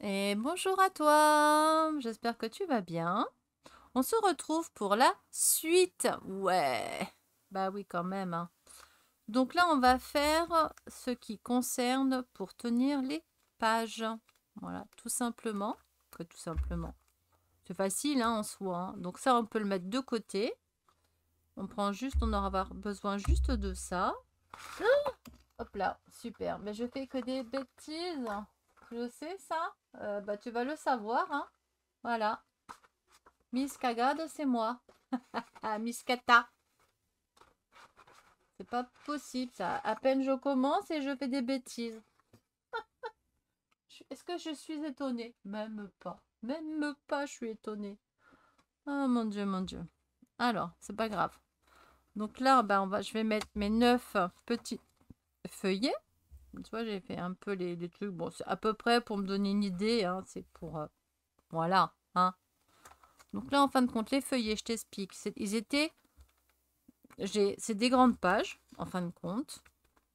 Et bonjour à toi, j'espère que tu vas bien. On se retrouve pour la suite. Ouais, bah oui quand même. hein. Donc là, on va faire ce qui concerne pour tenir les pages. Voilà, tout simplement. Que tout simplement. C'est facile hein, en soi. hein. Donc ça, on peut le mettre de côté. On prend juste, on aura besoin juste de ça. Hop là, super. Mais je fais que des bêtises. Je sais ça. Euh, bah, tu vas le savoir. Hein. Voilà. Miss Cagade, c'est moi. Miss Cata. C'est pas possible ça. À peine je commence et je fais des bêtises. Est-ce que je suis étonnée? Même pas. Même pas, je suis étonnée. Oh mon dieu, mon dieu. Alors, c'est pas grave. Donc là, bah, on va, je vais mettre mes neuf petits feuillets. Tu vois, j'ai fait un peu les, les trucs. Bon, c'est à peu près pour me donner une idée. hein, c'est pour. euh, voilà. Hein. Donc là, en fin de compte, les feuillets, je t'explique. Ils étaient. C'est des grandes pages, en fin de compte.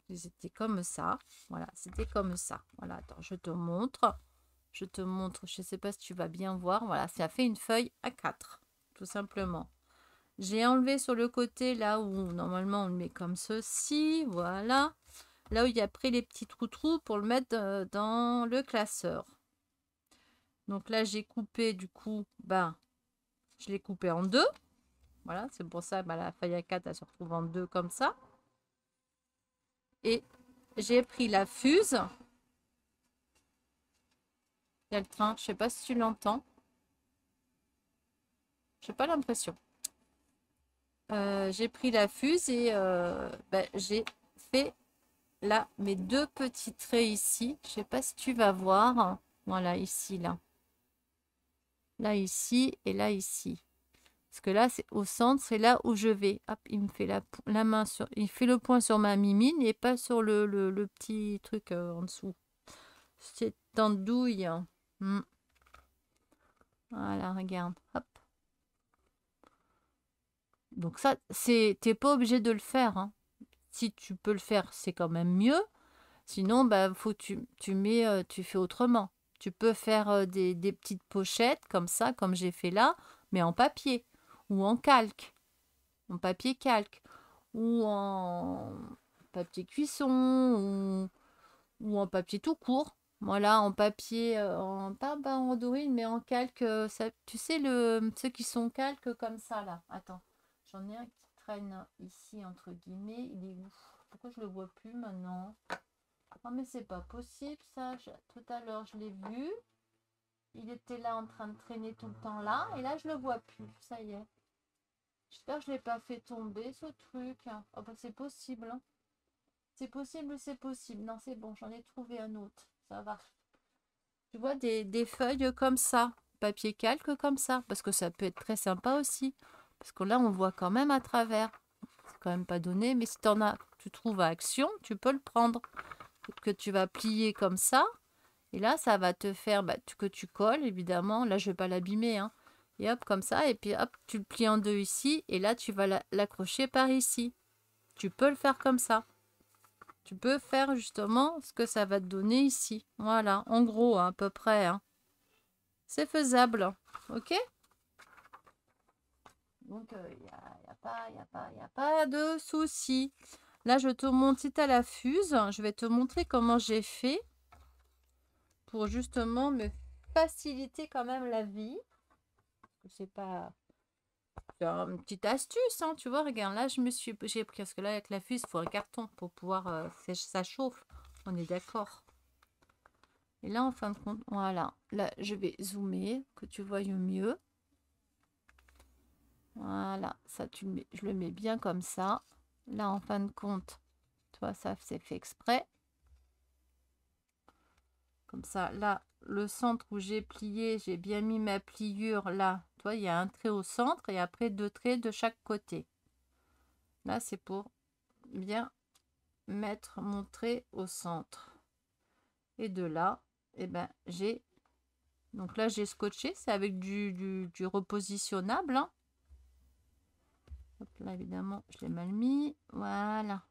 Ils étaient comme ça. Voilà, c'était comme ça. Voilà, attends, je te montre. Je te montre. Je sais pas si tu vas bien voir. Voilà, ça fait une feuille à 4, tout simplement. J'ai enlevé sur le côté là où normalement on le met comme ceci. Voilà. Là où il y a pris les petits trous-trous pour le mettre euh, dans le classeur. Donc là, j'ai coupé du coup, ben, je l'ai coupé en deux. Voilà, c'est pour ça ben, la feuille à 4 elle se retrouve en deux comme ça. Et j'ai pris la fuse. Il y a le train, je sais pas si tu l'entends. J'ai pas l'impression. Euh, j'ai pris la fuse et euh, ben, j'ai fait là mes deux petits traits ici. Je sais pas si tu vas voir. Voilà, ici, là. Là, ici et là, ici. Parce que là, c'est au centre, c'est là où je vais. Hop, il me fait la, la main sur... Il fait le point sur ma mimine et pas sur le, le, le petit truc euh, en dessous. C'est andouille. Hmm. Voilà, regarde. Hop. Donc ça, c'est... T'es pas obligé de le faire. hein. Si tu peux le faire, c'est quand même mieux. Sinon, bah, faut tu, tu mets, euh, tu fais autrement. Tu peux faire euh, des, des petites pochettes comme ça, comme j'ai fait là, mais en papier ou en calque, en papier calque ou en papier cuisson ou, ou en papier tout court. Voilà, en papier, euh, en, pas en dorine, mais en calque. ça, tu sais, le, ceux qui sont calques comme ça là. Attends, j'en ai un traîne ici entre guillemets. Il est où Pourquoi je le vois plus maintenant? Non mais c'est pas possible ça. Tout à l'heure je l'ai vu. Il était là en train de traîner tout le temps là. Et là je le vois plus. Ça y est. J'espère que je l'ai pas fait tomber ce truc. Oh bah c'est possible. hein. C'est possible, c'est possible. Non c'est bon, j'en ai trouvé un autre. Ça va. Tu vois des, des feuilles comme ça. Papier calque comme ça. Parce que ça peut être très sympa aussi. Parce que là on voit quand même à travers. C'est quand même pas donné. Mais si t'en as, tu trouves à action, tu peux le prendre que tu vas plier comme ça. Et là, ça va te faire bah, tu- que tu colles, évidemment. Là, je vais pas l'abîmer. hein. Et hop, comme ça. Et puis, hop, tu le plies en deux ici. Et là, tu vas la- l'accrocher par ici. Tu peux le faire comme ça. Tu peux faire justement ce que ça va te donner ici. Voilà, en gros, à peu près. hein. C'est faisable. OK? Donc, il n'y a, pas, de souci. Là, je te montre, si tu as la fuse, je vais te montrer comment j'ai fait pour justement me faciliter quand même la vie. C'est pas une petite astuce, hein, tu vois. Regarde, là, je me suis, j'ai pris parce que là, avec la fuse, il faut un carton pour pouvoir, euh, ça chauffe. On est d'accord. Et là, en fin de compte, voilà. Là, je vais zoomer, que tu voyes mieux. Voilà, ça, tu le mets, je le mets bien comme ça. Là, en fin de compte, tu vois, ça, c'est fait exprès. Comme ça, là, le centre où j'ai plié, j'ai bien mis ma pliure là. Tu vois, il y a un trait au centre et après deux traits de chaque côté. Là, c'est pour bien mettre mon trait au centre. Et de là, eh ben, j'ai... Donc là, j'ai scotché, c'est avec du, du, du repositionnable. hein. Là, évidemment, je l'ai mal mis. Voilà.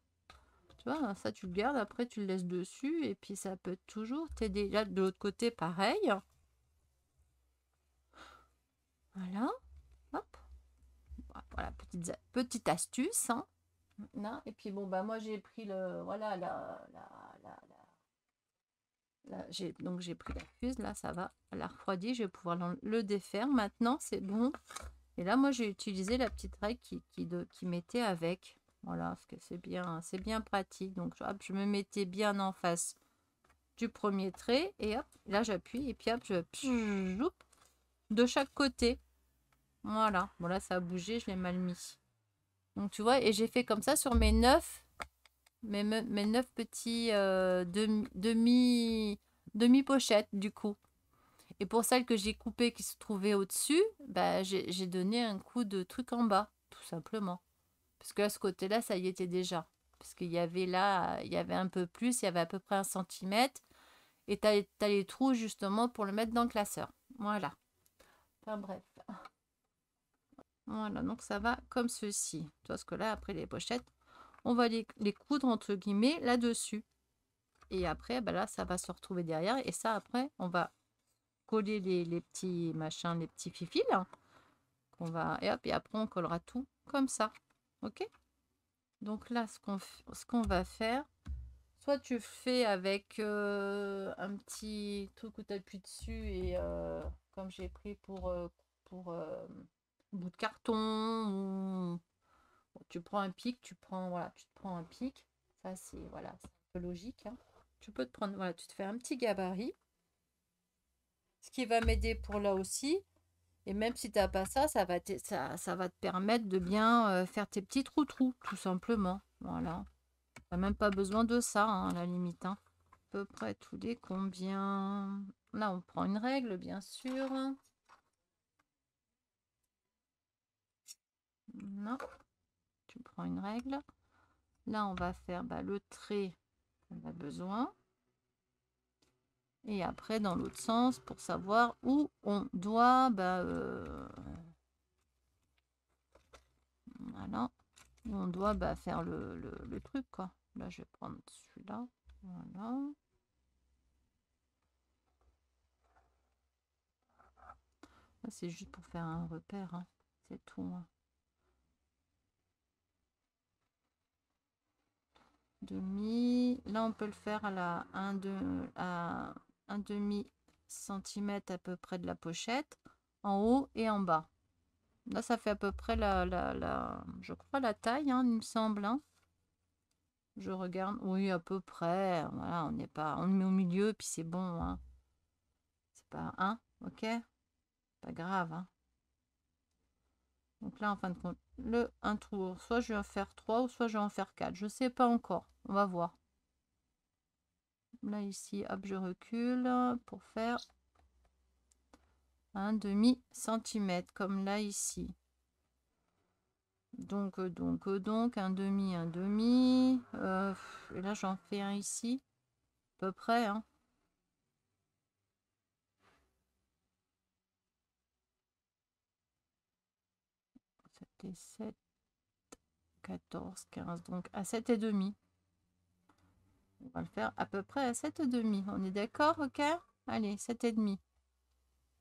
Tu vois, ça tu le gardes, après tu le laisses dessus et puis ça peut toujours t'aider. Là, de l'autre côté, pareil. Voilà. Hop. Voilà, petite, petite astuce. Hein. Et puis bon, bah moi j'ai pris le. Voilà, la. la, j'ai, donc j'ai pris la fuse, là ça va, elle a refroidi, je vais pouvoir le défaire. Maintenant c'est bon. Et là moi j'ai utilisé la petite règle qui, qui, avec. Voilà, parce que c'est bien, bien pratique. Donc hop, je me mettais bien en face du premier trait et hop, là j'appuie et puis hop, je de chaque côté. Voilà, bon là ça a bougé, je l'ai mal mis. Donc tu vois, et j'ai fait comme ça sur mes neuf, mes, mes neuf petits euh, demi, demi, pochettes du coup. Et pour celles que j'ai coupées qui se trouvaient au-dessus, bah, j'ai donné un coup de truc en bas, tout simplement. Parce que à ce côté-là, ça y était déjà. Parce qu'il y avait là, il y avait un peu plus, il y avait à peu près un centimètre. Et tu as, les trous justement pour le mettre dans le classeur. Voilà. Enfin bref. Voilà, donc ça va comme ceci. Parce que là, après les pochettes, on va les, coudre entre guillemets là-dessus. Et après, ben là, ça va se retrouver derrière. Et ça, après, on va coller les, petits machins, les petits fifils. qu'on va, et hop, après, on collera tout comme ça. Ok? Donc là, ce qu'on va faire, soit tu fais avec euh, un petit truc où tu appuies dessus et euh, comme j'ai pris pour, euh, pour bout de carton ou tu prends un pic, tu prends voilà, tu te prends un pic. Ça c'est voilà, un logique. Hein. Tu peux te prendre voilà, tu te fais un petit gabarit. Ce qui va m'aider pour là aussi. Et même si tu n'as pas ça, ça va, ça, ça, va te permettre de bien euh, faire tes petits trous-trous, tout simplement. Voilà. Tu n'as même pas besoin de ça, hein, à la limite. Hein. À peu près tous les combien Là, on prend une règle, bien sûr. Non. Tu prends une règle. Là, on va faire bah, le trait qu'on a besoin. Et après, dans l'autre sens, pour savoir où on doit... Bah, euh, on doit bah, faire le, truc. Là, je vais prendre celui-là. Voilà. C'est juste pour faire un repère. Hein. C'est tout. Hein. demi. Là, on peut le faire à la 1, 2, à un demi centimètre à peu près de la pochette, en haut et en bas. Là, ça fait à peu près la, je crois, la taille, hein, il me semble. Hein. Je regarde. Oui, à peu près. Voilà, on n'est pas. On met au milieu, puis c'est bon. Hein. C'est pas un, ok Pas grave. Donc là, en fin de compte, le un tour, soit je vais en faire 3 ou soit je vais en faire 4. Je sais pas encore. On va voir. Là, ici, hop, je recule pour faire un demi centimètre, comme là, ici. Donc, donc, donc, un demi, un demi. Euh, et là, j'en fais un ici, à peu près. Hein. C'était 7, 14, 15, donc à 7 et demi. On va le faire à peu près à 7,5. On est d'accord, ok Allez, 7,5.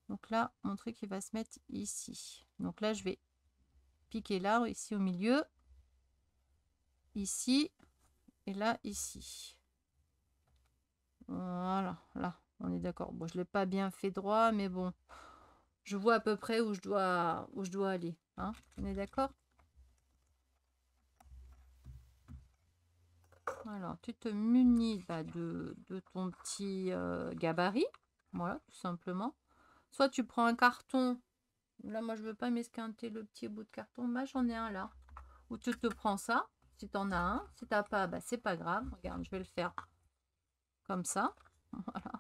Donc là, mon truc, il va se mettre ici. Donc là, je vais piquer là, ici au milieu. Ici. Et là, ici. Voilà, là, on est d'accord. Bon, je ne l'ai pas bien fait droit, mais bon, je vois à peu près où je dois, où je dois aller. Hein? On est d'accord? Alors, tu te munis bah, de, ton petit euh, gabarit. Voilà, tout simplement. Soit tu prends un carton. Là, moi, je veux pas m'esquinter le petit bout de carton. Bah, j'en ai un là. Ou tu te prends ça. Si tu en as un. Si tu n'as pas, bah, c'est pas grave. Regarde, je vais le faire comme ça. Voilà.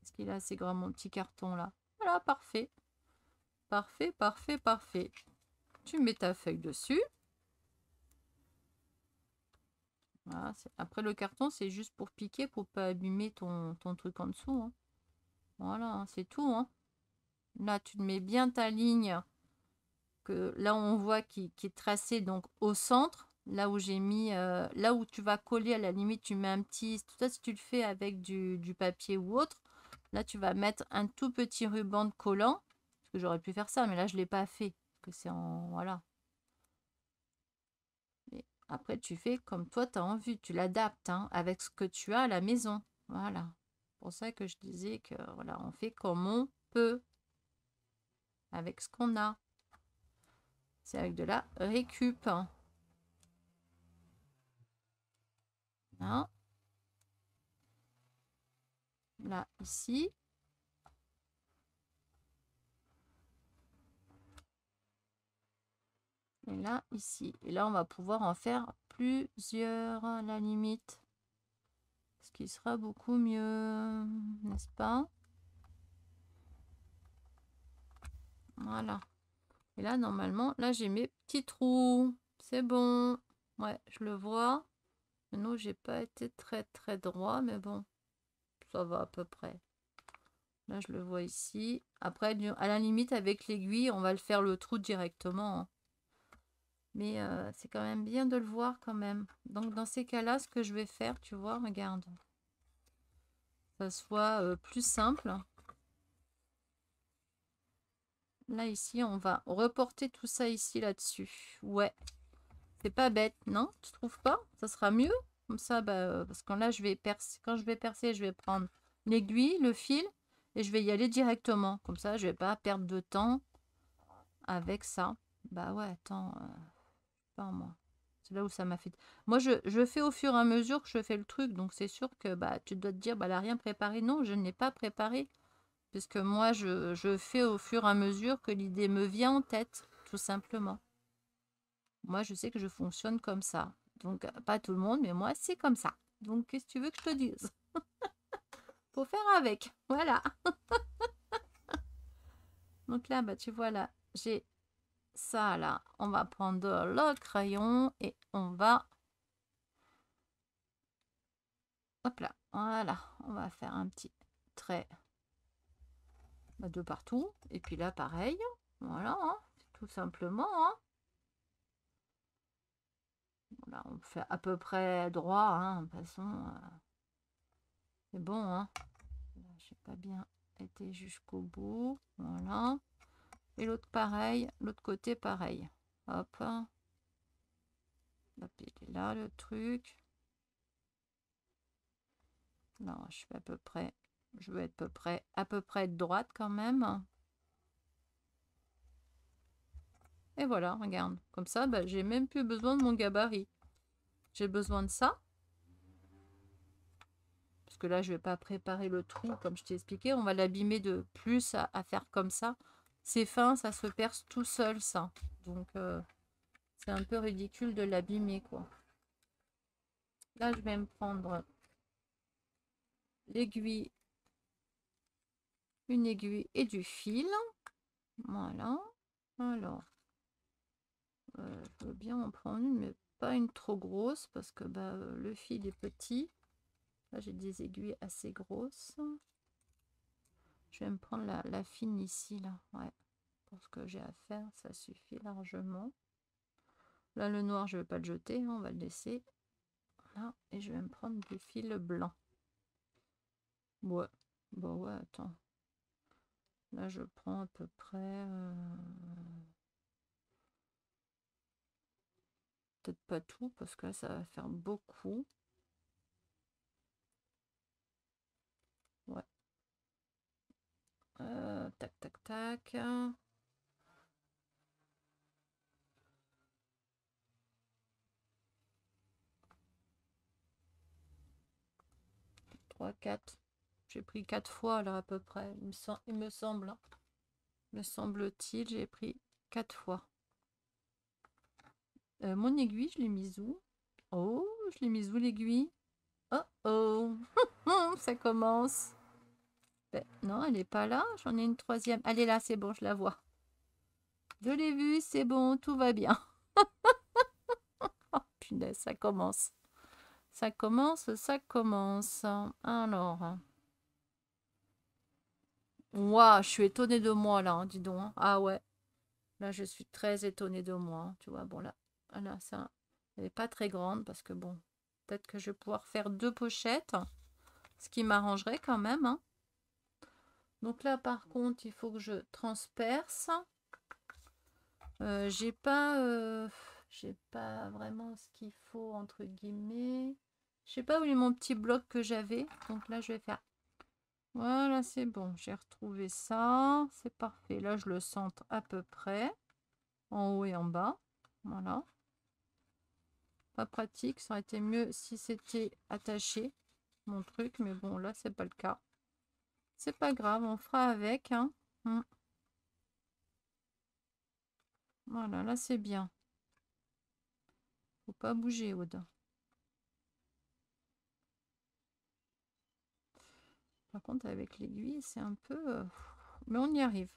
Est-ce qu'il est assez grand, mon petit carton là Voilà, parfait. Parfait, parfait, parfait. Tu mets ta feuille dessus. Après le carton, c'est juste pour piquer, pour pas abîmer ton, truc en dessous. Hein. Voilà, hein, c'est tout. Hein. Là, tu mets bien ta ligne. Que là, on voit qui, est tracée donc au centre. Là où j'ai mis, euh, là où tu vas coller, à la limite, tu mets un petit, tout ça, si tu le fais avec du, du papier ou autre, là, tu vas mettre un tout petit ruban de collant, parce que j'aurais pu faire ça, mais là, je ne l'ai pas fait, que c'est en, voilà. Après, tu fais comme toi, tu as envie, tu l'adaptes hein, avec ce que tu as à la maison, voilà. Pour ça que je disais que, voilà, on fait comme on peut, avec ce qu'on a. C'est avec de la récup. Hein. Là. ici. Là, ici. Et là, on va pouvoir en faire plusieurs à la limite. Ce qui sera beaucoup mieux, n'est-ce pas? Voilà. Et là, normalement, là, j'ai mes petits trous. C'est bon. Ouais, je le vois. Non, j'ai pas été très très droit, mais bon, ça va à peu près. Là, je le vois ici. Après, à la limite, avec l'aiguille, on va le faire le trou directement. Mais euh, c'est quand même bien de le voir quand même. Donc, dans ces cas-là, ce que je vais faire, tu vois, regarde. Ça soit euh, plus simple. Là, ici, on va reporter tout ça ici, là-dessus. Ouais. C'est pas bête, non? Tu trouves pas? Ça sera mieux? Comme ça, bah, euh, parce que là, je vais percer. Quand je vais percer, je vais prendre l'aiguille, le fil, et je vais y aller directement. Comme ça, je vais pas perdre de temps avec ça. Bah ouais, attends. Moi. C'est là où ça m'a fait... Moi, je, je, fais au fur et à mesure que je fais le truc. Donc, c'est sûr que bah, tu dois te dire, bah, elle n'a rien préparé. Non, je ne l'ai pas préparé. Puisque moi, je, je fais au fur et à mesure que l'idée me vient en tête, tout simplement. Moi, je sais que je fonctionne comme ça. Donc, pas tout le monde, mais moi, c'est comme ça. Donc, qu'est-ce que tu veux que je te dise? Faut faire avec. Voilà. Donc là, bah, tu vois, là, j'ai ça, là. On va prendre le crayon et on va... Hop là. Voilà. On va faire un petit trait bah, de partout. Et puis là, pareil. Voilà. Hein, tout simplement. Hein. On fait à peu près droit, hein, de toute façon. Euh, c'est bon, hein. J'ai pas bien été jusqu'au bout. Voilà. Et l'autre pareil, l'autre côté pareil. Hop. Il est là le truc. Non, je suis à peu près. Je veux être à peu près, à peu près droite quand même. Et voilà, regarde. Comme ça, bah, j'ai même plus besoin de mon gabarit. J'ai besoin de ça. Parce que là, je vais pas préparer le trou comme je t'ai expliqué. On va l'abîmer de plus à, faire comme ça. C'est fin, ça se perce tout seul, ça. Donc, euh, c'est un peu ridicule de l'abîmer, quoi. Là, je vais me prendre l'aiguille, une aiguille et du fil. Voilà. Alors, euh, je veux bien en prendre une, mais pas une trop grosse parce que bah, euh, le fil est petit. Là, j'ai des aiguilles assez grosses. Je vais me prendre la, fine ici, là. Ouais. Pour ce que j'ai à faire, ça suffit largement. Là, le noir, je vais pas le jeter. Hein, on va le laisser. Et je vais me prendre du fil blanc. Ouais. Bon, ouais, attends. Là, je prends à peu près... Euh, Peut-être pas tout, parce que là, ça va faire beaucoup. Ouais. Euh, tac, tac, tac. 3, 4. J'ai pris quatre fois là à peu près. Il me, il me semble. Hein. Me semble-t-il, j'ai pris quatre fois. Euh, mon aiguille, je l'ai mise où? Oh, je l'ai mise où l'aiguille? Oh oh Ça commence. Ben, non, elle n'est pas là. J'en ai une troisième. Elle est là, c'est bon, je la vois. Je l'ai vue, c'est bon, tout va bien. oh punaise, ça commence. Ça commence, ça commence. Alors. Waouh, je suis étonnée de moi là, hein, dis donc. Hein. Ah ouais. Là, je suis très étonnée de moi. Hein. Tu vois, bon là, voilà, ça, Elle n'est pas très grande parce que bon, peut-être que je vais pouvoir faire deux pochettes, ce qui m'arrangerait quand même. Donc là, par contre, il faut que je transperce. Euh, j'ai pas, euh, j'ai pas vraiment ce qu'il faut entre guillemets. Je sais pas où est mon petit bloc que j'avais. Donc là, je vais faire. Voilà, c'est bon. J'ai retrouvé ça. C'est parfait. Là, je le centre à peu près. En haut et en bas. Voilà. Pas pratique. Ça aurait été mieux si c'était attaché, mon truc. Mais bon, là, c'est pas le cas. C'est pas grave. On fera avec. Hein. Hmm. Voilà, là, c'est bien. Faut pas bouger, Aude. Par contre, avec l'aiguille, c'est un peu... Euh, mais on y arrive.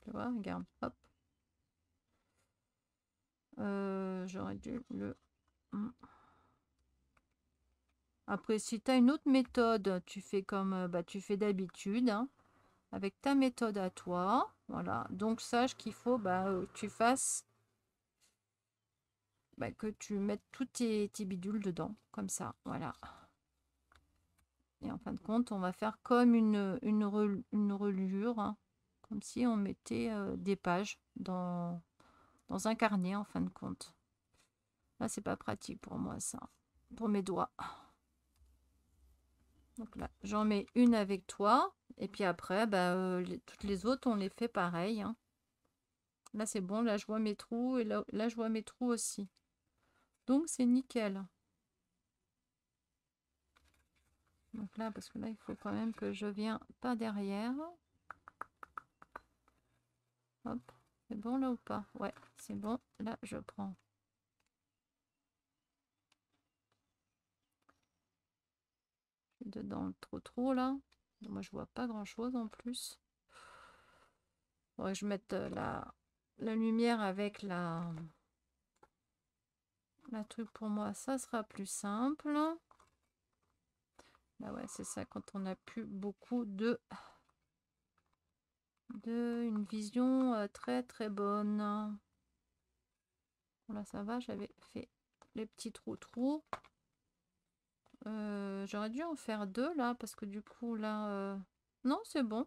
Tu vois, regarde. Hop. Euh, j'aurais dû le... Hmm. Après, si tu as une autre méthode, tu fais comme euh, bah, tu fais d'habitude, hein, avec ta méthode à toi. Voilà. Donc, sache qu'il faut bah, que tu fasses... Bah, que tu mettes tous tes, tes bidules dedans. Comme ça. Voilà. Et en fin de compte, on va faire comme une, une, reliure, hein. comme si on mettait euh, des pages dans, dans un carnet en fin de compte. Là, c'est pas pratique pour moi ça, pour mes doigts. Donc là, j'en mets une avec toi. Et puis après, bah, euh, toutes les autres, on les fait pareil. Hein. Là, c'est bon. Là, je vois mes trous. Et là, là je vois mes trous aussi. Donc, c'est nickel. Donc là, parce que là, il faut quand même que je viens pas derrière. Hop, c'est bon là ou pas? Ouais, c'est bon. Là, je prends. Dedans trop trop là. Moi, je vois pas grand chose en plus. Faudrait que je mette euh, la, la lumière avec la, la truc pour moi. Ça sera plus simple. Bah ouais, c'est ça, quand on n'a plus beaucoup de, de une vision euh, très très bonne. Voilà, ça va, j'avais fait les petits trous-trous. Euh, j'aurais dû en faire deux là, parce que du coup là... Euh, non, c'est bon.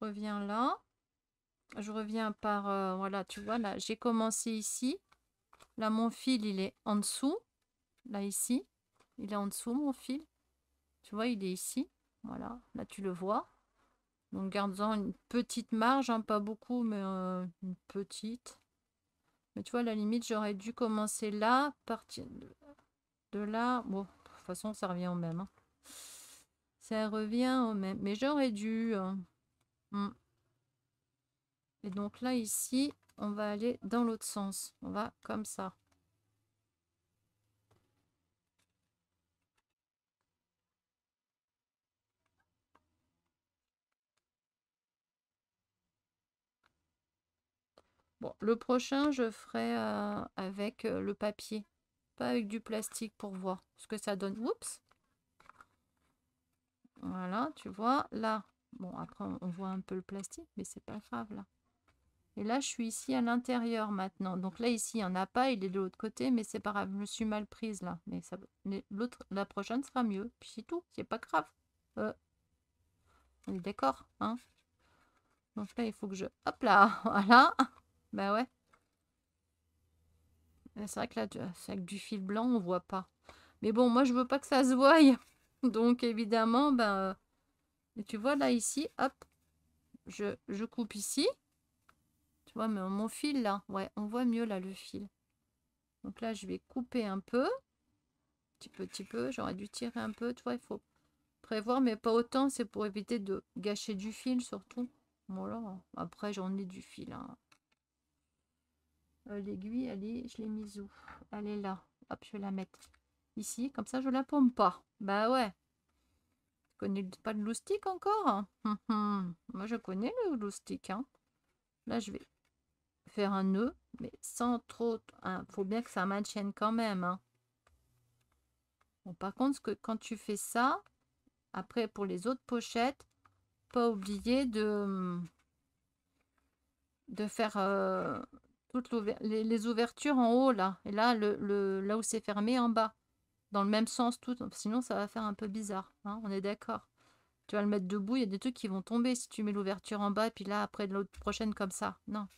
Je reviens là. Je reviens par... voilà, tu vois, là, j'ai commencé ici. Là, mon fil, il est en dessous. Là, ici. Il est en dessous, mon fil. Tu vois, il est ici. Voilà, là tu le vois. Donc gardant une petite marge, hein, pas beaucoup, mais euh, une petite. Mais tu vois, la limite, j'aurais dû commencer là, partir là. Bon, de toute façon, ça revient au même. Hein. Ça revient au même. Mais j'aurais dû. Hein. Hmm. Et donc là, ici, on va aller dans l'autre sens. On va comme ça. Bon, le prochain, je ferai euh, avec euh, le papier, avec du plastique pour voir ce que ça donne. Oups Voilà, tu vois, là. Bon, après, on voit un peu le plastique, mais c'est pas grave, là. Et là, je suis ici à l'intérieur maintenant. Donc là, ici, il n'y en a pas, il est de l'autre côté, mais c'est pas grave, je me suis mal prise, là. Mais ça, l'autre, la prochaine sera mieux. Puis c'est tout, c'est pas grave. Euh, on est d'accord, hein Donc là, il faut que je... Hop là, voilà bah ouais. C'est vrai que là, avec du fil blanc, on voit pas. Mais bon, moi, je veux pas que ça se voie. Donc, évidemment, ben... Et tu vois, là, ici, hop, je, je coupe ici. Tu vois, mais mon fil, là, ouais, on voit mieux, là, le fil. Donc là, je vais couper un peu. Petit peu, petit peu. J'aurais dû tirer un peu. Tu vois, il faut prévoir, mais pas autant. C'est pour éviter de gâcher du fil, surtout. Voilà. Après, j'en ai du fil. Hein. Euh, l'aiguille, elle est, je l'ai mise où? Elle est là. Hop, je vais la mettre ici. Comme ça, je la pompe pas. Bah ouais. Tu connais pas le loustic encore hein? hum, hum. Moi, je connais le loustic. Hein. Là, je vais faire un nœud, mais sans trop... Il hein, faut bien que ça maintienne quand même. Hein. Par contre, quand tu fais ça, après, pour les autres pochettes, pas oublier de, de faire... Euh, toutes les, ouvertures en haut là. Et là, le, le là où c'est fermé en bas. Dans le même sens, tout. Sinon, ça va faire un peu bizarre. Hein, on est d'accord. Tu vas le mettre debout, il y a des trucs qui vont tomber si tu mets l'ouverture en bas, et puis là, après de l'autre prochaine comme ça. Non.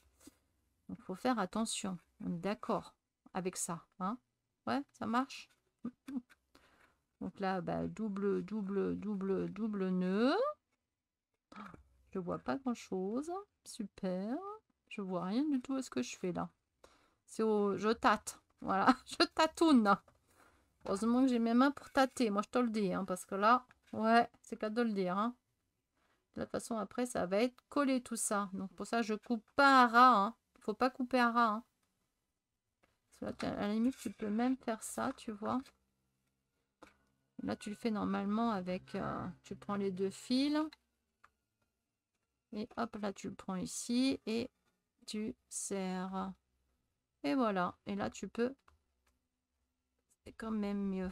Il faut faire attention. On est d'accord avec ça. Hein ouais, ça marche? Donc là, bah, double, double, double, double nœud. Je vois pas grand chose. Super. Je vois rien du tout à ce que je fais là. C'est au... Je tâte. Voilà. Je tatoune. Heureusement que j'ai mes mains pour tâter. Moi, je te le dis. Hein, parce que là, ouais, c'est qu'à de le dire. Hein. De toute façon, après, ça va être collé tout ça. Donc, pour ça, je coupe pas à ras. Hein. Faut pas couper à ras. Hein. à la limite, tu peux même faire ça, tu vois. Là, tu le fais normalement avec... Euh, tu prends les deux fils. Et hop, là, tu le prends ici. Et tu serres. Et voilà. Et là, tu peux... C'est quand même mieux.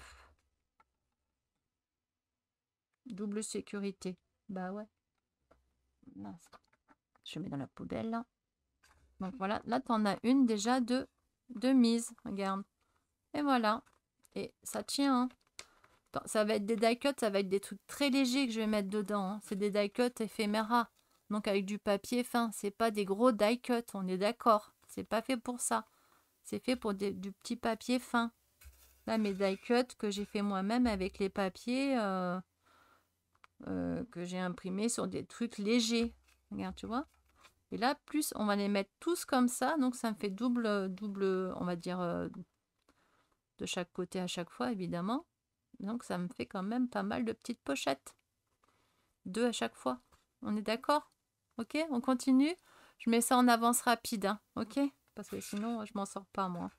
Double sécurité. Bah ouais. Je mets dans la poubelle. Donc voilà, là, tu en as une déjà de, de mise. Regarde. Et voilà. Et ça tient. Hein. Ça va être des die ça va être des trucs très légers que je vais mettre dedans. Hein. C'est des die éphéméra. Donc avec du papier fin. C'est pas des gros die cuts, on est d'accord. C'est pas fait pour ça. C'est fait pour du petit papier fin. Là, mes die cuts que j'ai fait moi-même avec les papiers euh, euh, que j'ai imprimés sur des trucs légers. Regarde, tu vois Et là, plus, on va les mettre tous comme ça. Donc ça me fait double, double on va dire, euh, de chaque côté à chaque fois, évidemment. Donc ça me fait quand même pas mal de petites pochettes. Deux à chaque fois. On est d'accord? Ok, on continue. Je mets ça en avance rapide, hein, ok? Parce que sinon, je m'en sors pas, moi.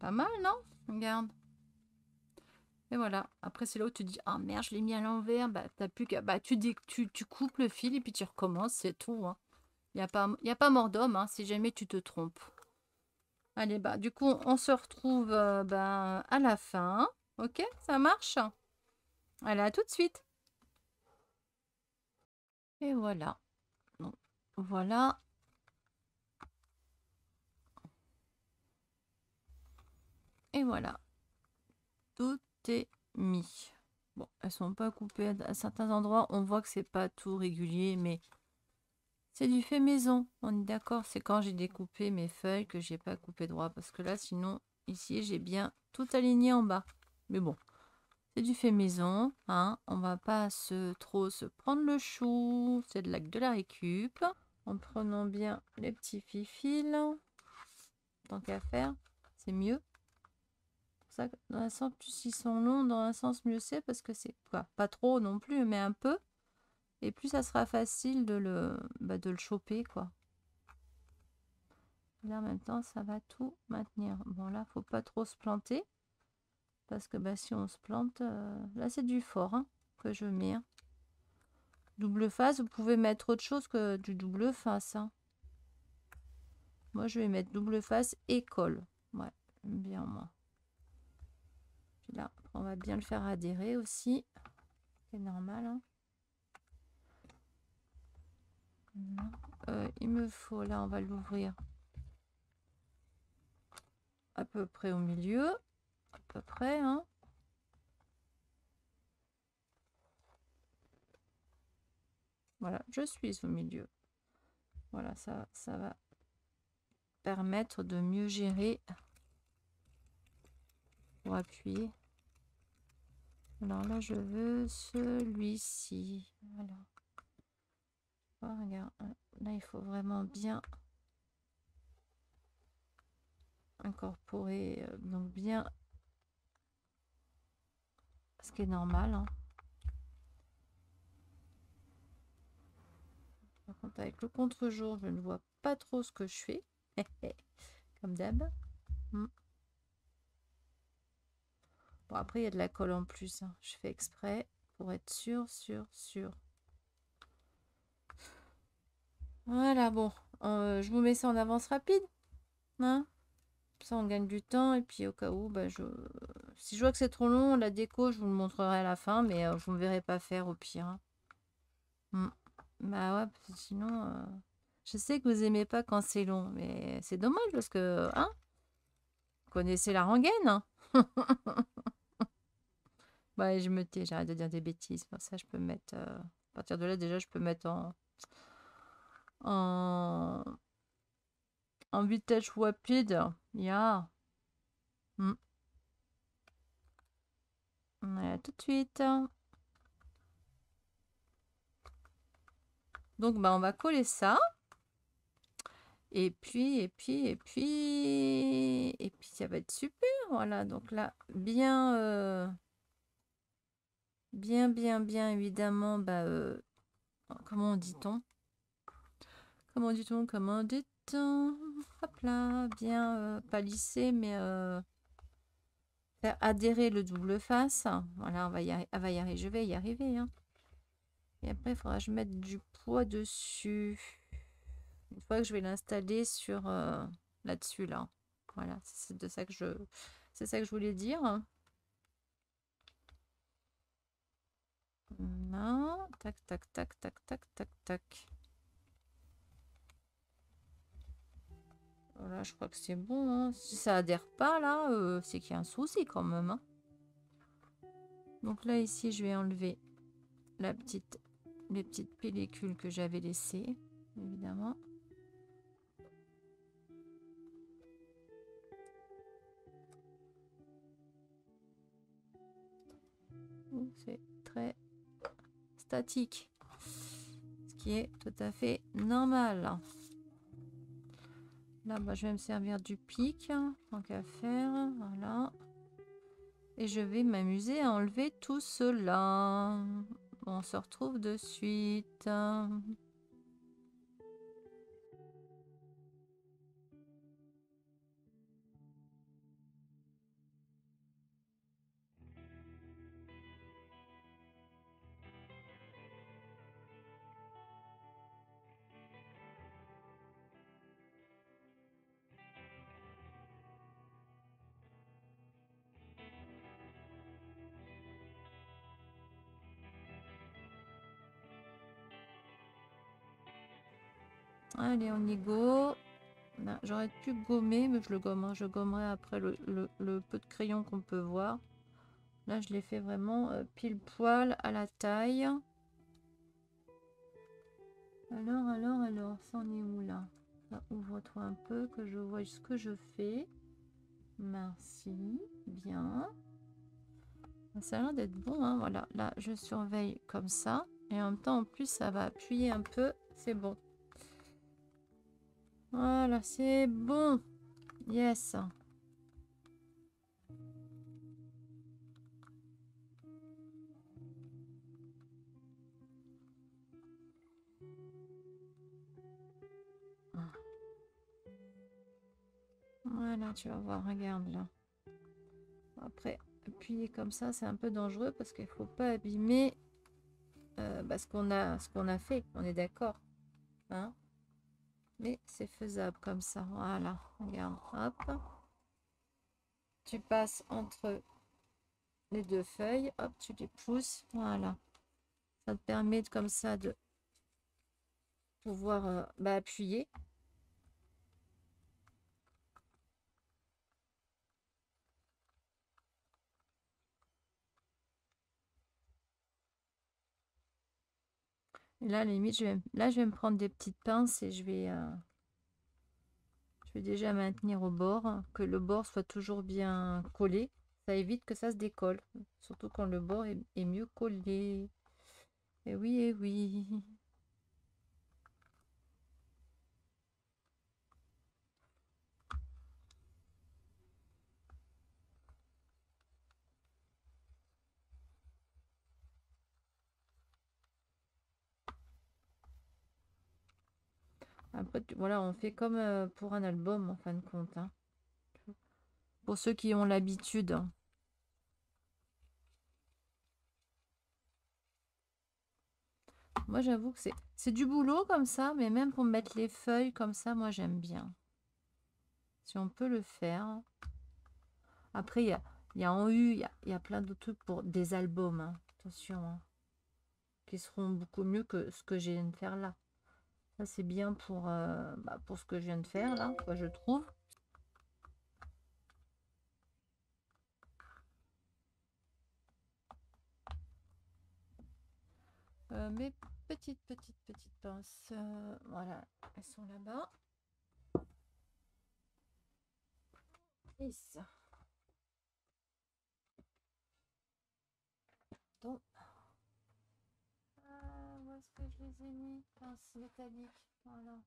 Pas mal, non? Regarde. Et voilà. Après, c'est là où tu dis Ah merde, je l'ai mis à l'envers. Bah, t'as plus qu'à. Bah, tu, dis, tu, tu coupes le fil et puis tu recommences, c'est tout. Il n'y a, pas, a pas mort d'homme hein, si jamais tu te trompes. Allez, bah, du coup, on se retrouve euh, bah, à la fin. Ok? Ça marche? Allez, à tout de suite. Et voilà. Voilà. Voilà. Tout est mis. Bon, elles sont pas coupées à certains endroits. On voit que c'est pas tout régulier, mais c'est du fait maison. On est d'accord. C'est quand j'ai découpé mes feuilles que j'ai pas coupé droit. Parce que là, sinon, ici, j'ai bien tout aligné en bas. Mais bon, c'est du fait maison. Hein. On va pas se trop se prendre le chou. C'est de la, récup. En prenant bien les petits fils. Tant qu'à faire, c'est mieux ça, dans un sens, plus ils sont longs, dans un sens, mieux c'est parce que c'est Pas trop non plus, mais un peu. Et plus ça sera facile de le, bah, de le choper, quoi. Là, en même temps, ça va tout maintenir. Bon, là, faut pas trop se planter. Parce que bah, si on se plante, euh, là, c'est du fort hein, que je mets. Hein. Double face, vous pouvez mettre autre chose que du double face. Hein. Moi, je vais mettre double face et colle. Ouais, bien moi là, on va bien le faire adhérer aussi. C'est normal. Hein. Euh, il me faut, là, on va l'ouvrir à peu près au milieu. À peu près, hein. Voilà, je suis au milieu. Voilà, ça, ça va permettre de mieux gérer pour appuyer. Alors là, je veux celui-ci. Oh, regarde, hein. là, il faut vraiment bien incorporer, euh, donc bien ce qui est normal. Hein. Par contre, avec le contre-jour, je ne vois pas trop ce que je fais. Comme d'hab. Hmm. Bon, après, il y a de la colle en plus. Hein. Je fais exprès pour être sûr, sûr, sûr. Voilà, bon. Euh, je vous mets ça en avance rapide. Hein ça, on gagne du temps. Et puis, au cas où, bah, je... si je vois que c'est trop long, la déco, je vous le montrerai à la fin. Mais euh, vous ne me verrez pas faire au pire. Hein. Hmm. Bah ouais, parce que sinon... Euh, je sais que vous aimez pas quand c'est long. Mais c'est dommage parce que... Hein vous connaissez la rengaine hein Ouais, je me tais, j'arrête de dire des bêtises. ça, je peux mettre. Euh, à partir de là, déjà, je peux mettre en. En. En vitesse rapide. Ya. Hmm. tout de suite. Donc, bah, on va coller ça. Et puis, et puis, et puis, et puis, ça va être super. Voilà, donc là, bien, euh, Bien, bien, bien évidemment, bah, euh, comment dit-on? Comment dit-on? Comment dit-on? Hop là, bien euh, pas lisser, mais euh, faire adhérer le double face. Voilà, on va y, arriver. Je vais y arriver. Hein. Et après, il faudra que je mette du poids dessus. Une fois que je vais l'installer sur là-dessus, là. Voilà, c'est de ça que je, c'est ça que je voulais dire. Tac, tac, tac, tac, tac, tac, tac. Voilà, je crois que c'est bon. hein. Si ça adhère pas, là, euh, c'est qu'il y a un souci quand même. hein. Donc là, ici, je vais enlever la petite, les petites pellicules que j'avais laissées, évidemment. Ouh, C'est très statique, ce qui est tout à fait normal. Là, bah, je vais me servir du pic, tant qu'à faire, voilà. Et je vais m'amuser à enlever tout cela. On se retrouve de suite. Allez, on y go. J'aurais pu gommer, mais je le gomme. hein. Je gommerai après le, peu de crayon qu'on peut voir. Là, je l'ai fait vraiment euh, pile poil à la taille. Alors, alors, alors, ça en est où là? Ouvre-toi un peu, que je vois ce que je fais. Merci, bien. Ça a l'air d'être bon, hein. Voilà, là, je surveille comme ça. Et en même temps, en plus, ça va appuyer un peu. C'est bon. Voilà, c'est bon. Yes. Voilà, tu vas voir, regarde là. Après, appuyer comme ça, c'est un peu dangereux parce qu'il faut pas abîmer euh, bah, ce qu'on a, ce qu'on a fait. On est d'accord, hein? Mais c'est faisable comme ça. Voilà, regarde, hop. Tu passes entre les deux feuilles, hop, tu les pousses, voilà. Ça te permet comme ça de pouvoir euh, bah, appuyer. Et là, à la limite, je vais, là, je vais me prendre des petites pinces et je vais, euh, je vais déjà maintenir au bord, que le bord soit toujours bien collé. Ça évite que ça se décolle, surtout quand le bord est, est mieux collé. Et oui, et oui. Voilà, on fait comme euh, pour un album, en fin de compte. hein. Pour ceux qui ont l'habitude. Moi, j'avoue que c'est du boulot comme ça, mais même pour mettre les feuilles comme ça, moi, j'aime bien. Si on peut le faire. Après, il y a, y a en U, il y a, plein d'autres trucs pour des albums. hein. Attention. hein, qui seront beaucoup mieux que ce que viens de faire là. C'est bien pour, euh, bah, pour ce que je viens de faire là, quoi, je trouve. Euh, mes petites, petites, petites pinces, euh, voilà, elles sont là-bas. Donc, ah, où je les ai mis voilà.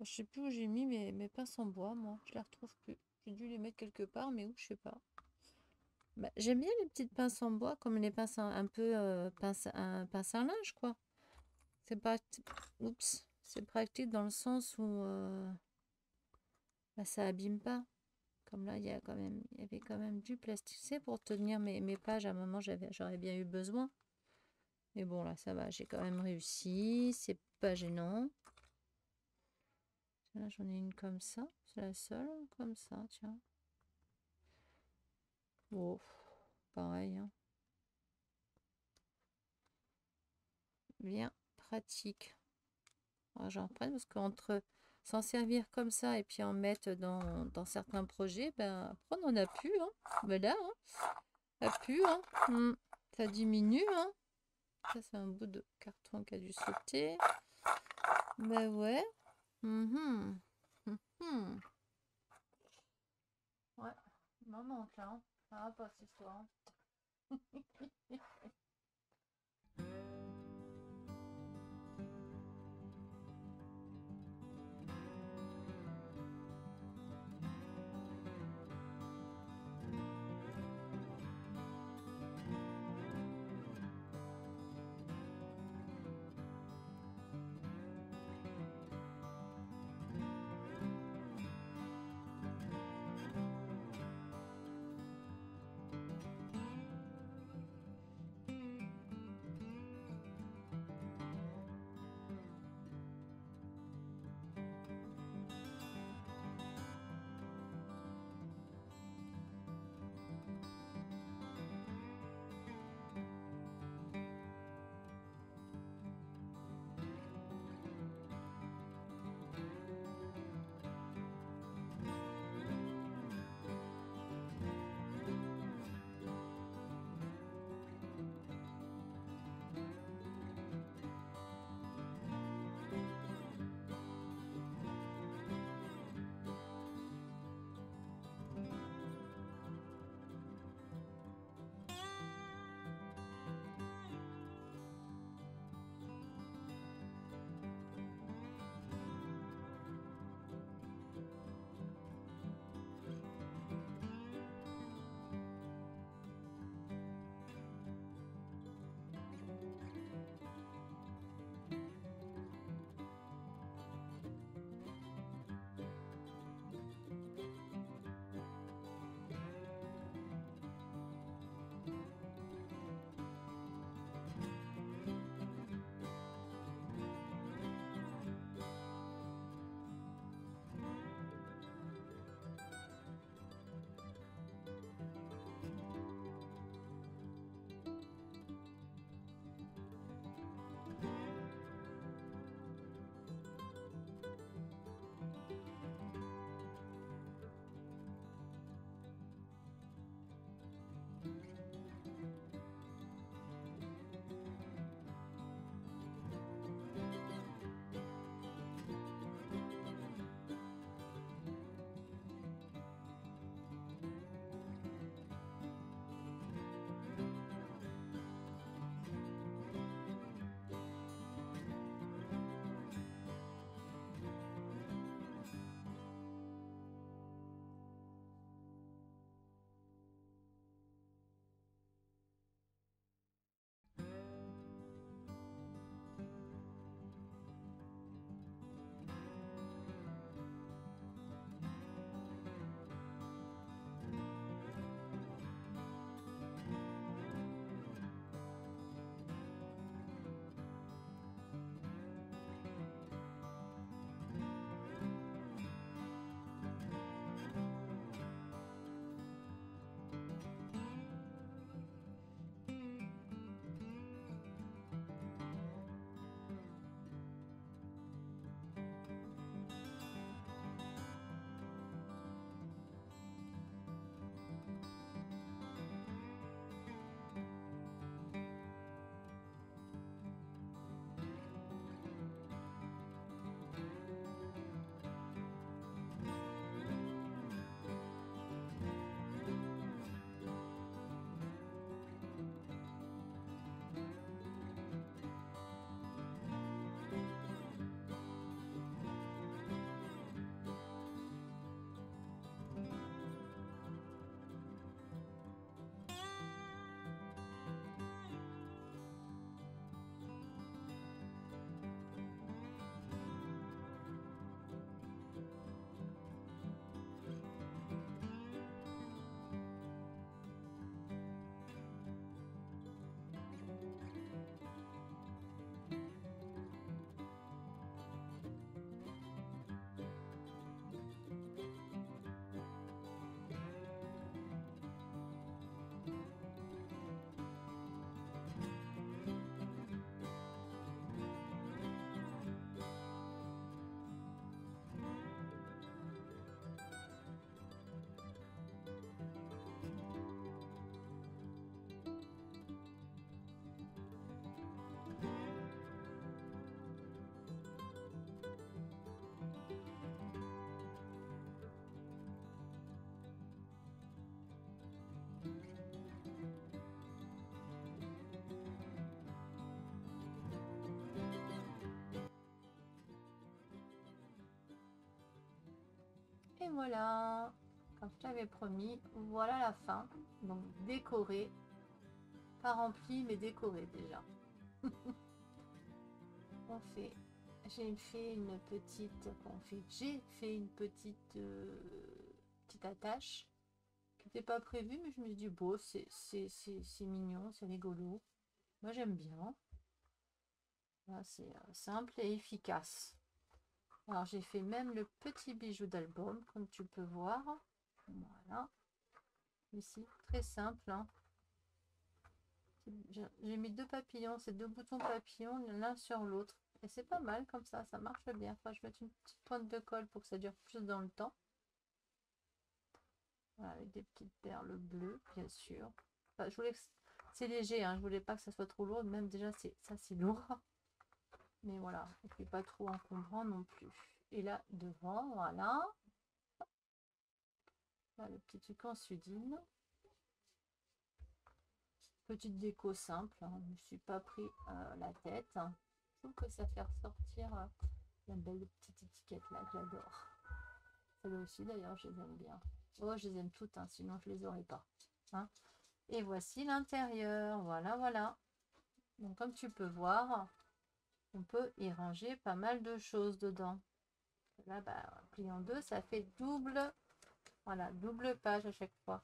Je sais plus où j'ai mis mes, mes pinces en bois, moi. Je les retrouve plus. J'ai dû les mettre quelque part, mais où, je sais pas. Bah, j'aime bien les petites pinces en bois, comme les pinces un peu euh, pince, un, à linge, quoi. C'est pas... C'est pratique dans le sens où euh, bah, ça abîme pas. Comme là, il y a quand même, il y avait quand même du plastique. C'est pour tenir mes, pages. À un moment, j'aurais bien eu besoin. Mais bon, là, ça va. J'ai quand même réussi. C'est pas gênant. Là, j'en ai une comme ça. C'est la seule. Comme ça, tiens. Oh, pareil. hein. Bien pratique. j'en reprenne parce qu'entre s'en servir comme ça et puis en mettre dans, dans certains projets, ben après on n'en a plus. Hein. Mais là, hein, a plus. Hein. Hmm. Ça diminue. Hein. Ça, c'est un bout de carton qui a dû sauter. Ben ouais. Mhm. Mhm. Ouais, maman, là. Hein. Va pas cette histoire. Voilà, comme je t'avais promis, voilà la fin. Donc décoré, pas rempli mais décoré déjà. on fait, j'ai fait une petite, j'ai fait une petite, euh, petite attache qui n'était pas prévue, mais je me suis dit bon, c'est mignon, c'est rigolo. Moi j'aime bien. C'est euh, simple et efficace. Alors j'ai fait même le petit bijou d'album, comme tu peux voir. Voilà. Ici, très simple. Hein. J'ai mis deux papillons, c'est deux boutons papillons l'un sur l'autre. Et c'est pas mal comme ça, ça marche bien. Enfin, je vais mettre une petite pointe de colle pour que ça dure plus dans le temps. Voilà, avec des petites perles bleues, bien sûr. je voulais c'est léger, hein, je voulais pas que ça soit trop lourd. Même déjà, c'est ça c'est lourd. Mais voilà, et puis pas trop encombrant non plus. Et là, devant, voilà. le petit truc en sudine. Petite déco simple, hein. je ne me suis pas pris euh, la tête. Je trouve que ça fait ressortir euh, la belle petite étiquette là que j'adore. Celle aussi d'ailleurs, je les aime bien. Oh, je les aime toutes, hein, sinon je les aurais pas. Hein. Et voici l'intérieur. Voilà, voilà. Donc comme tu peux voir, on peut y ranger pas mal de choses dedans. Là, bah, pliant deux, ça fait double, voilà, double page à chaque fois.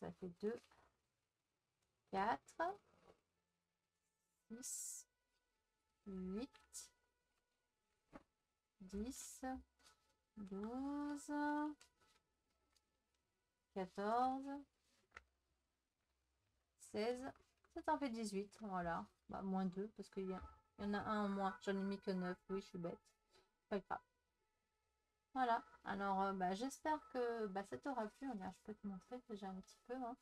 Ça fait 2, 4, 6, 8, 10, 12, 14, 16, ça en fait 18, voilà, bah, moins 2 parce qu'il y a il y en a un en moins. J'en ai mis que 9. Oui, je suis bête. Pas grave. Voilà. Alors, euh, bah, j'espère que bah, ça t'aura plu. Regarde, je peux te montrer déjà un petit peu. Hein.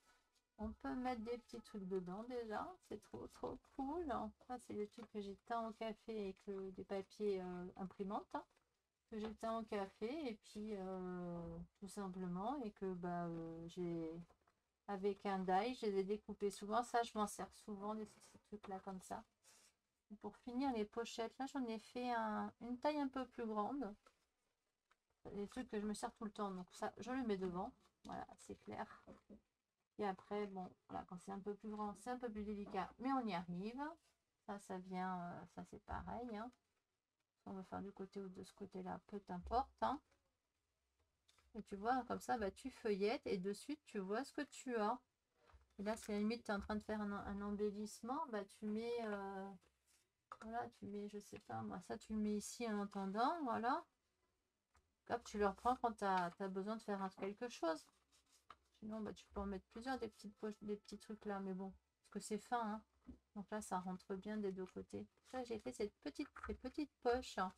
On peut mettre des petits trucs dedans déjà. C'est trop, trop cool. C'est le truc que j'ai teint au café avec des papiers euh, imprimantes. Hein, que j'ai teint au café. Et puis, euh, tout simplement. Et que bah, j'ai... Avec un die, je les ai découpés souvent. Ça, je m'en sers souvent, des trucs là comme ça pour finir les pochettes, là j'en ai fait une taille un peu plus grande. Les trucs que je me sers tout le temps, donc ça je le mets devant. Voilà, c'est clair. Et après, bon, voilà, quand c'est un peu plus grand, c'est un peu plus délicat, mais on y arrive. Ça, ça vient, euh, ça c'est pareil. Hein. On va faire du côté ou de ce côté-là, peu importe. Hein. Et tu vois, comme ça, bah, tu feuillettes et de suite, tu vois ce que tu as. Et là, c'est la limite, tu es en train de faire un, embellissement, bah, tu mets... Euh, voilà, tu mets, je sais pas, moi, ça tu le mets ici en attendant, voilà. Hop, tu le reprends quand tu as, besoin de faire quelque chose. Sinon, bah, tu peux en mettre plusieurs des petites poches, des petits trucs là, mais bon, parce que c'est fin, hein. Donc là, ça rentre bien des deux côtés. Ça, j'ai fait cette petite, ces petites poches. Hein.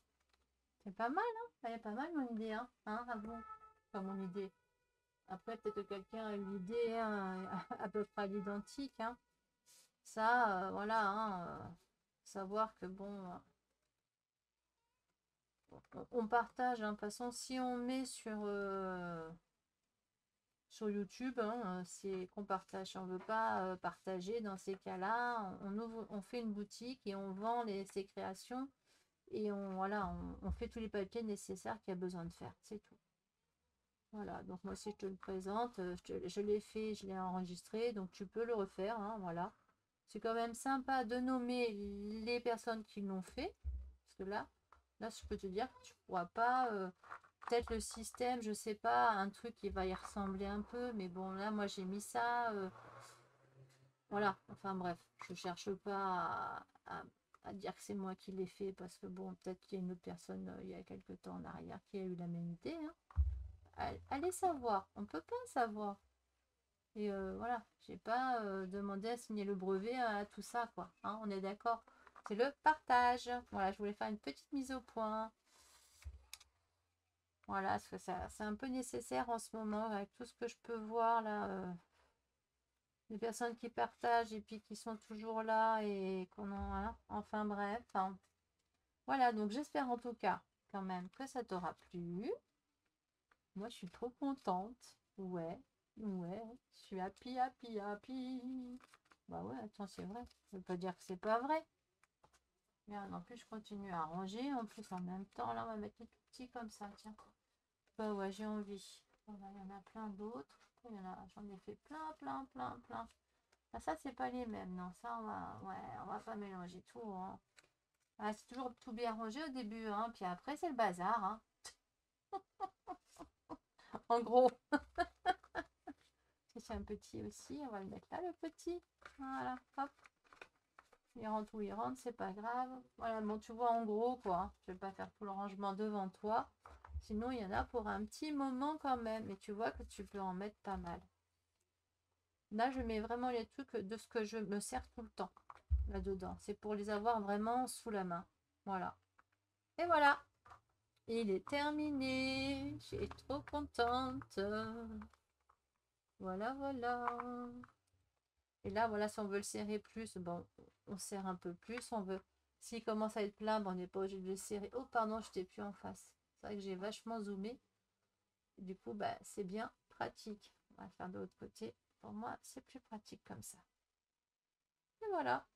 C'est pas mal, hein a pas mal mon idée, hein, hein ah bon? Pas mon idée. Après, peut-être que quelqu'un a une idée hein, à peu près l'identique, hein. Ça, euh, voilà, hein, euh, savoir que bon on partage hein. de si on met sur euh, youtube hein, c'est qu'on partage on veut pas euh, partager dans ces cas là on ouvre on fait une boutique et on vend les, ses créations et on voilà on, fait tous les papiers nécessaires qu'il y a besoin de faire c'est tout voilà donc moi si je te le présente euh, je, l'ai fait je l'ai enregistré donc tu peux le refaire hein, voilà c'est quand même sympa de nommer les personnes qui l'ont fait. Parce que là, là, je peux te dire que tu pourras pas... Euh, peut-être le système, je sais pas, un truc qui va y ressembler un peu. Mais bon, là, moi, j'ai mis ça. Euh, voilà, enfin bref, je cherche pas à, dire que c'est moi qui l'ai fait. Parce que bon, peut-être qu'il y a une autre personne euh, il y a quelques temps en arrière qui a eu la même idée. Hein. Allez savoir, on peut pas savoir. Et euh, voilà, j'ai pas euh, demandé à signer le brevet à tout ça, quoi. Hein, on est d'accord. C'est le partage. Voilà, je voulais faire une petite mise au point. Voilà, parce que ça, c'est un peu nécessaire en ce moment avec tout ce que je peux voir là. Euh, les personnes qui partagent et puis qui sont toujours là et qu'on en. enfin bref. Hein. Voilà, donc j'espère en tout cas quand même que ça t'aura plu. Moi, je suis trop contente. Ouais. Ouais, je suis happy, happy, happy. Bah ouais, attends, c'est vrai. Veut pas dire que c'est pas vrai. Mais en plus, je continue à ranger. En plus, en même temps, là, on va mettre les petits comme ça, tiens. bah ouais, j'ai envie. il y en a plein d'autres. J'en ai fait plein, plein, plein, plein. Ah, ça, c'est pas les mêmes. Non, ça, on va, ouais, on va pas mélanger tout. Hein. Ah, c'est toujours tout bien rangé au début. Hein. Puis après, c'est le bazar. Hein. en gros. un petit aussi. On va le mettre là, le petit. Voilà, hop. Il rentre où il rentre, c'est pas grave. Voilà, bon, tu vois en gros, quoi. Je vais pas faire tout le rangement devant toi. Sinon, il y en a pour un petit moment quand même. Et tu vois que tu peux en mettre pas mal. Là, je mets vraiment les trucs de ce que je me sers tout le temps là-dedans. C'est pour les avoir vraiment sous la main. Voilà. Et voilà. Il est terminé. Suis trop contente. Voilà, voilà. Et là, voilà, si on veut le serrer plus, bon, on serre un peu plus. On veut, s'il commence à être plein, on n'est pas obligé de le serrer. Oh, pardon, je t'ai plus en face. C'est vrai que j'ai vachement zoomé. Du coup, bah, c'est bien pratique. On va faire de l'autre côté. Pour moi, c'est plus pratique comme ça. Et voilà.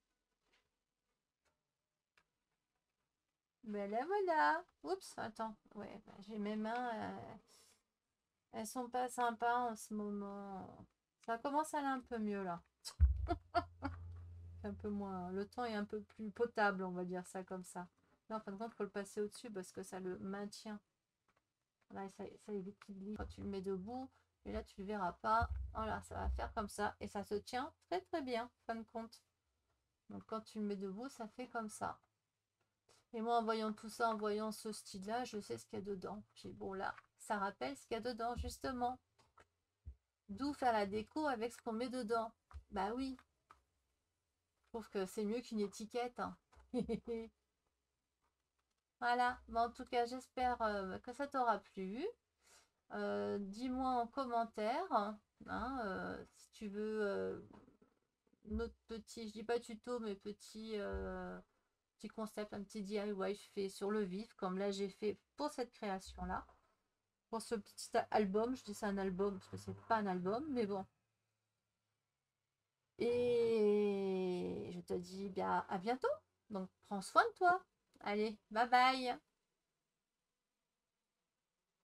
Ben là, voilà. Oups, attends. Ouais, bah, j'ai mes mains. Euh, elles sont pas sympas en ce moment. Ça commence à aller un peu mieux là. un peu moins. Le temps est un peu plus potable, on va dire ça comme ça. Là, en fin de compte, il faut le passer au-dessus parce que ça le maintient. Là, ça, ça évite qu'il Quand tu le mets debout, et là, tu le verras pas. Voilà, ça va faire comme ça. Et ça se tient très très bien, en fin de compte. Donc, quand tu le mets debout, ça fait comme ça. Et moi, en voyant tout ça, en voyant ce style-là, je sais ce qu'il y a dedans. J'ai bon là, ça rappelle ce qu'il y a dedans, justement. D'où faire la déco avec ce qu'on met dedans. Bah oui. Je trouve que c'est mieux qu'une étiquette. Hein. voilà. en tout cas, j'espère euh, que ça t'aura plu. Euh, dis-moi en commentaire hein, euh, si tu veux notre petit, je dis pas tuto, mais petit, petit concept, un petit DIY fait sur le vif, comme là j'ai fait pour cette création-là. Pour ce petit album, je dis c'est un album parce que c'est pas un album, mais bon. Et je te dis bien à bientôt. Donc prends soin de toi. Allez, bye bye